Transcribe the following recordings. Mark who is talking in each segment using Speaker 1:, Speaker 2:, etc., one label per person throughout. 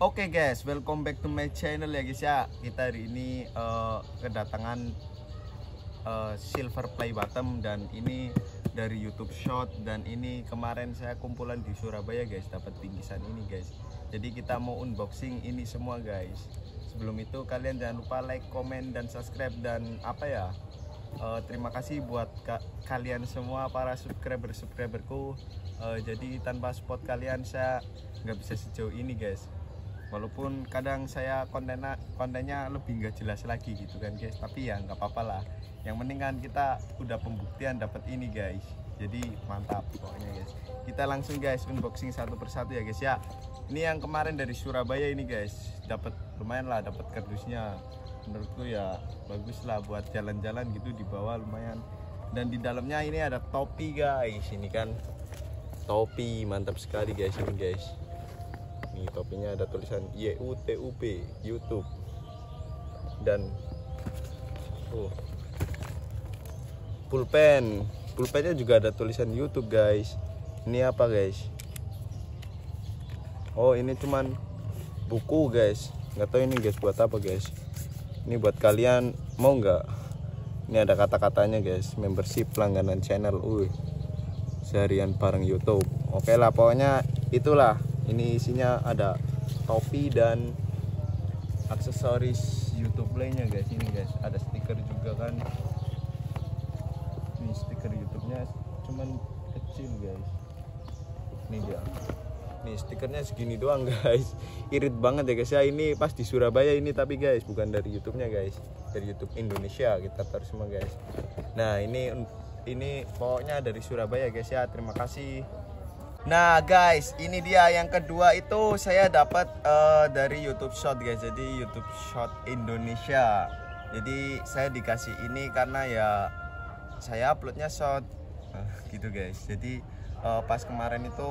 Speaker 1: Oke guys, welcome back to my channel ya guys ya. Kita hari ini eh, kedatangan eh, silver play bottom dan ini dari YouTube Shot dan ini kemarin saya kumpulan di Surabaya guys dapat bingkisan ini guys. Jadi kita mau unboxing ini semua guys. Sebelum itu kalian jangan lupa like, komen dan subscribe dan apa ya? eh, terima kasih buat ka- kalian semua para subscriber subscriberku. Eh, jadi tanpa support kalian saya nggak bisa sejauh ini guys walaupun kadang saya kontennya kontennya lebih nggak jelas lagi gitu kan guys. Tapi ya nggak apa-apa lah. Yang penting kan kita udah pembuktian dapat ini guys. Jadi mantap pokoknya guys. Kita langsung guys unboxing satu persatu ya guys ya. Ini yang kemarin dari Surabaya ini guys. Dapat lumayan lah dapat kardusnya. Menurutku ya bagus lah buat jalan-jalan gitu di bawah lumayan. Dan di dalamnya ini ada topi guys. Ini kan topi mantap sekali guys ini guys topinya ada tulisan YUTUB YouTube. Dan oh pulpen. Pulpennya juga ada tulisan YouTube guys. Ini apa guys? Oh ini cuman buku guys. Nggak tahu ini guys buat apa guys. Ini buat kalian. Mau nggak? Ini ada kata-katanya guys. Membership langganan channel Uy, seharian bareng YouTube. Oke lah pokoknya itulah ini isinya ada topi dan aksesoris YouTube lainnya guys. Ini guys ada stiker juga kan. Ini stiker YouTube-nya cuman kecil guys. Ini dia. Nih stikernya segini doang guys. Irit banget ya guys. Ya ini pas di Surabaya ini tapi guys bukan dari YouTube-nya guys. Dari YouTube Indonesia kita taruh semua guys. Nah ini ini pokoknya dari Surabaya guys. Ya terima kasih Nah guys, ini dia yang kedua itu saya dapat eh, dari YouTube Shot guys. Jadi YouTube Shot Indonesia. Jadi saya dikasih ini karena ya saya uploadnya shot Nah, gitu guys. Jadi eh, pas kemarin itu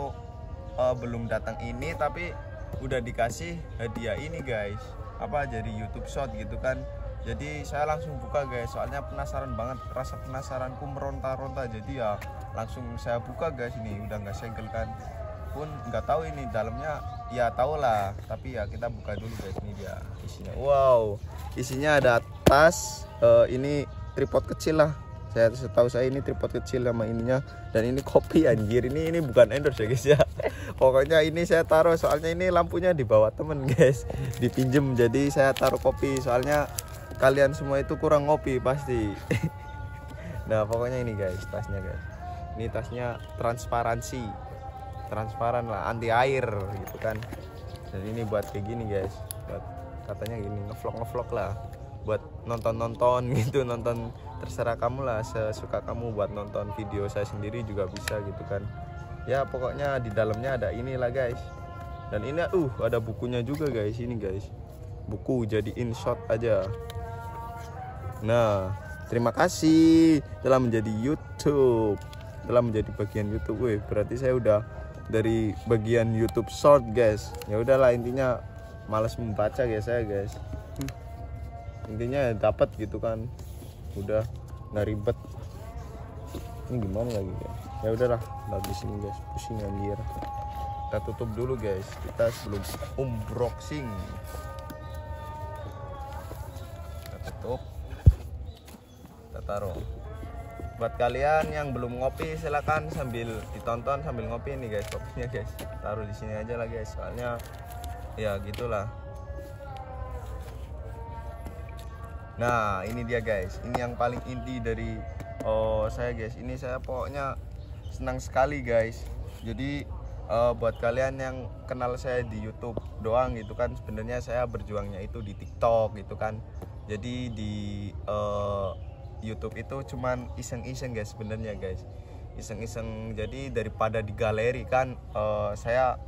Speaker 1: eh, belum datang ini tapi udah dikasih hadiah ini guys. Apa jadi YouTube Shot gitu kan. Jadi saya langsung buka guys, soalnya penasaran banget, rasa penasaranku meronta-ronta. Jadi ya langsung saya buka guys. Ini udah nggak segel kan? Pun nggak tahu ini dalamnya ya tau lah. Tapi ya kita buka dulu guys. Ini dia isinya. Wow. Isinya ada tas eh, ini tripod kecil lah. Saya setahu saya ini tripod kecil sama ininya. Dan ini kopi anjir. Ini ini bukan endorse ya guys ya. Pokoknya ini saya taruh. Soalnya ini lampunya di bawah temen guys. Dipinjem. Jadi saya taruh kopi. Soalnya kalian semua itu kurang ngopi pasti. Nah pokoknya ini guys tasnya guys. Ini tasnya transparansi. Transparan lah anti air gitu kan. Dan ini buat kayak gini guys. Buat katanya gini ngevlog ngevlog lah. Buat nonton nonton gitu. Nonton terserah kamu lah. Sesuka kamu buat nonton video saya sendiri juga bisa gitu kan. Ya pokoknya di dalamnya ada inilah guys. Dan ini uh ada bukunya juga guys. Ini guys. Buku jadi shot aja nah terima kasih telah menjadi YouTube telah menjadi bagian YouTube. Wih, berarti saya udah dari bagian YouTube short guys. Ya udahlah intinya males membaca guys saya guys. Intinya dapat gitu kan. Udah nggak ribet. Ini gimana lagi guys? Ya udahlah habis ini guys. Pusing anjir. Kita tutup dulu guys. Kita sebelum unboxing kita tutup taruh buat kalian yang belum ngopi silakan sambil ditonton sambil ngopi nih guys. Kopinya guys. Taruh di sini aja lah guys. Soalnya ya gitulah. Nah ini dia guys. Ini yang paling inti dari oh saya guys. Ini saya pokoknya senang sekali guys. Jadi eh, buat kalian yang kenal saya di YouTube doang gitu kan sebenarnya saya berjuangnya itu di TikTok gitu kan. Jadi di eh, YouTube itu cuman iseng-iseng guys sebenarnya guys. Iseng-iseng jadi daripada di galeri kan eh, saya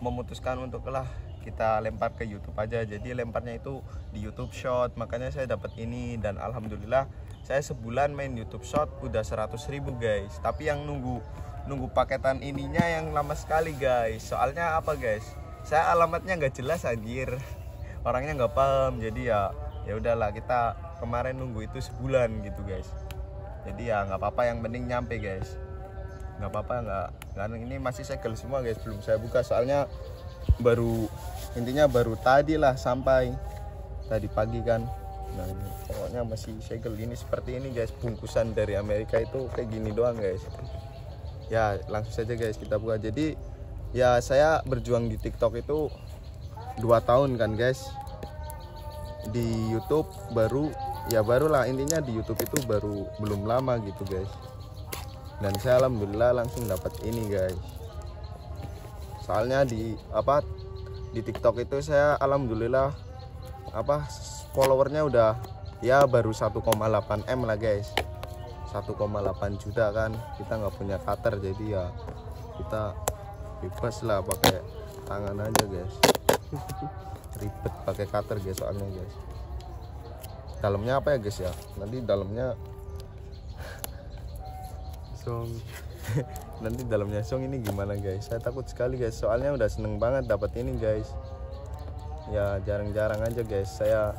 Speaker 1: memutuskan untuk lah kita lempar ke YouTube aja. Jadi lemparnya itu di YouTube Short makanya saya dapat ini. Dan alhamdulillah saya sebulan main YouTube Short udah 100.000 ribu guys. Tapi yang nunggu nunggu paketan ininya yang lama sekali guys. Soalnya apa guys? Saya alamatnya nggak jelas anjir. Orangnya nggak paham jadi ya ya udahlah kita kemarin nunggu itu sebulan gitu guys. Jadi ya nggak apa-apa yang penting nyampe guys. Nggak apa-apa nggak karena ini masih segel semua guys. Belum saya buka soalnya baru intinya baru tadi lah sampai tadi pagi kan. Nah ini pokoknya masih segel ini seperti ini guys. Bungkusan dari Amerika itu kayak gini doang guys. Ya langsung saja guys kita buka. Jadi ya saya berjuang di TikTok itu dua tahun kan guys. Di YouTube baru ya barulah intinya di YouTube itu baru belum lama gitu guys. Dan saya alhamdulillah langsung dapat ini guys. Soalnya di apa di TikTok itu saya alhamdulillah apa followernya udah ya baru 1,8 m lah guys. 1,8 juta kan kita nggak punya cutter jadi ya kita bebas lah pakai tangan aja guys. Ribet pakai cutter guys soalnya guys dalamnya apa ya guys ya? Nanti dalamnya song. Nanti dalamnya song ini gimana guys? Saya takut sekali guys. Soalnya udah seneng banget dapat ini guys. Ya jarang-jarang aja guys. Saya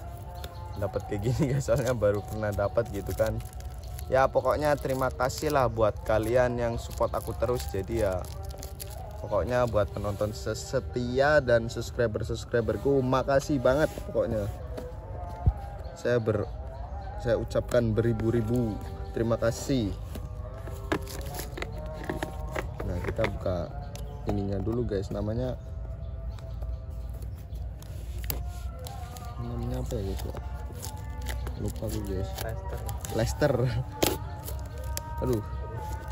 Speaker 1: dapat kayak gini guys. Soalnya baru pernah dapat gitu kan. Ya pokoknya terima kasih lah buat kalian yang support aku terus. Jadi ya pokoknya buat penonton setia dan subscriber subscriberku makasih banget pokoknya saya ber saya ucapkan beribu-ribu. Terima kasih. Nah kita buka ininya dulu guys. Namanya namanya apa ya guys? Ya? lupa gue guys.
Speaker 2: Lester.
Speaker 1: Lester. Aduh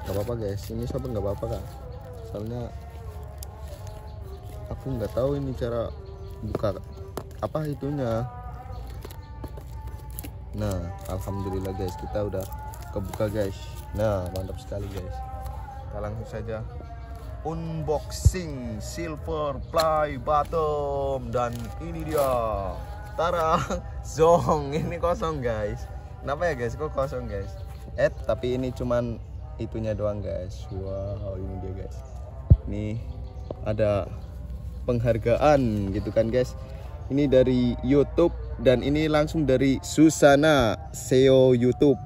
Speaker 1: nggak apa-apa guys. Ini siapa? Nggak apa-apa kak. Soalnya aku nggak tahu ini cara buka apa itunya nah alhamdulillah guys. Kita udah kebuka guys. Nah mantap sekali guys. Kita langsung saja unboxing silver play bottom. Dan ini dia. Tara zong. Ini kosong guys. Kenapa ya guys? Kok kosong guys? Eh tapi ini cuman itunya doang guys. Wow ini dia guys. Ini ada penghargaan gitu kan guys ini dari YouTube dan ini langsung dari Susana SEO YouTube.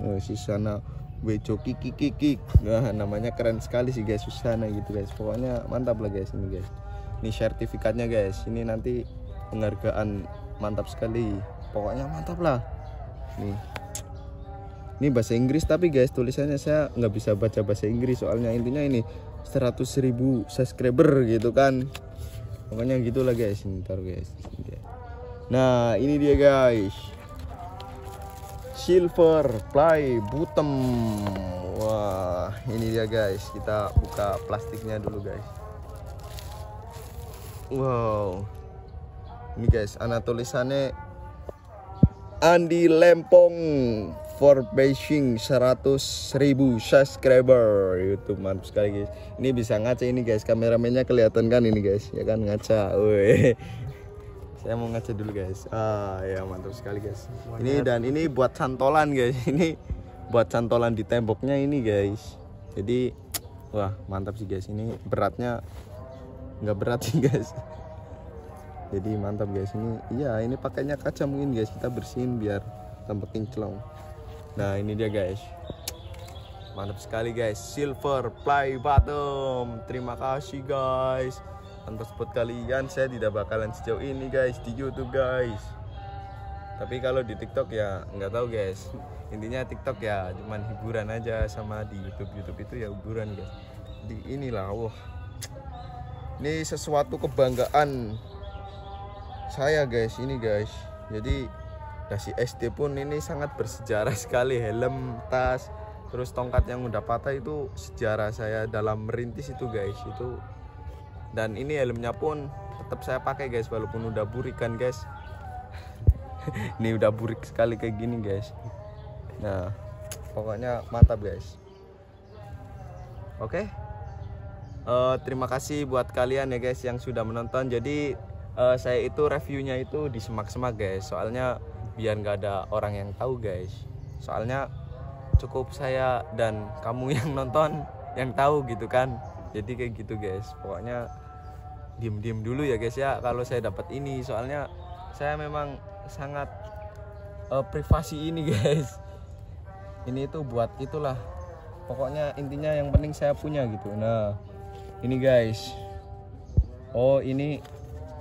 Speaker 1: Oh, Susana Wejo Kiki Kiki nah, namanya keren sekali sih guys Susana gitu guys. Pokoknya mantap lah guys ini guys. Ini sertifikatnya guys. Ini nanti penghargaan mantap sekali. Pokoknya mantap lah. Nih. Ini bahasa Inggris tapi guys tulisannya saya nggak bisa baca bahasa Inggris. Soalnya intinya ini 100.000 subscriber gitu kan pokoknya gitulah guys. Ntar guys. Nah ini dia guys. Silver play bottom. Wah ini dia guys. Kita buka plastiknya dulu guys. Wow. Ini guys anak tulisannya Andi Lempong for bashing 100 ribu subscriber. YouTube mantap sekali guys. Ini bisa ngaca ini guys. Kameramennya kelihatan kan ini guys. Ya kan ngaca. Woi. saya mau ngaca dulu guys. Ah ya mantap sekali guys. Ini dan ini buat cantolan guys. Ini buat cantolan di temboknya ini guys. Jadi wah mantap sih guys. Ini beratnya nggak berat sih guys. Jadi mantap guys. Ini iya ini pakainya kaca mungkin guys. Kita bersihin biar tambah kinclong nah ini dia guys. Mantap sekali guys. Silver play bottom. Terima kasih guys. Tanpa support kalian saya tidak bakalan sejauh ini guys di YouTube guys. Tapi kalau di TikTok ya nggak tahu guys. Intinya TikTok ya cuman hiburan aja sama di YouTube. YouTube itu ya hiburan guys. Di inilah wah. Ini sesuatu kebanggaan saya guys ini guys. Jadi Dasi SD pun ini sangat bersejarah sekali. Helm tas terus tongkat yang udah patah itu sejarah saya dalam merintis itu guys. Itu dan ini helmnya pun tetap saya pakai guys walaupun udah burik kan guys. Ini udah burik sekali kayak gini guys. Nah pokoknya mantap guys. Oke. Eh, terima kasih buat kalian ya guys yang sudah menonton. Jadi eh, saya itu reviewnya itu di semak-semak guys. Soalnya biar nggak ada orang yang tahu guys. Soalnya cukup saya dan kamu yang nonton yang tahu gitu kan. Jadi kayak gitu guys. Pokoknya diem-diem dulu ya guys ya kalau saya dapat ini. Soalnya saya memang sangat eh, privasi ini guys. Ini tuh buat itulah. Pokoknya intinya yang penting saya punya gitu. Nah ini guys. Oh ini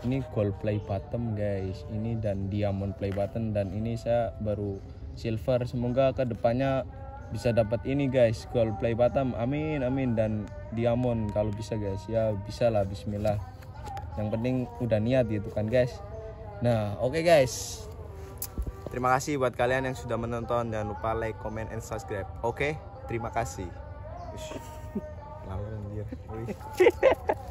Speaker 1: ini gold play button guys. Ini dan diamond play button dan ini saya baru silver. Semoga ke depannya bisa dapat ini guys. Gold play button amin amin. Dan diamond kalau bisa guys. Ya bisa lah. Bismillah. Yang penting udah niat gitu kan guys. Nah oke okay guys. Terima kasih buat kalian yang sudah menonton. Jangan lupa like comment and subscribe. Oke terima kasih. Lalu anjir.